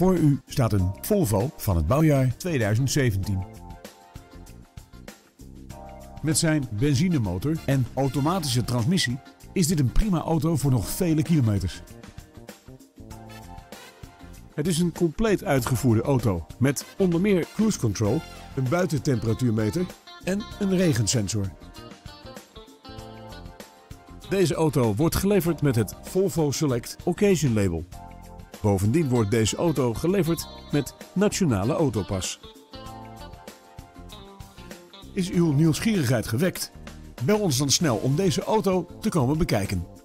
Voor u staat een Volvo van het bouwjaar 2017. Met zijn benzinemotor en automatische transmissie is dit een prima auto voor nog vele kilometers. Het is een compleet uitgevoerde auto met onder meer cruise control, een buitentemperatuurmeter en een regensensor. Deze auto wordt geleverd met het Volvo Select Occasion label. Bovendien wordt deze auto geleverd met Nationale Autopas. Is uw nieuwsgierigheid gewekt? Bel ons dan snel om deze auto te komen bekijken.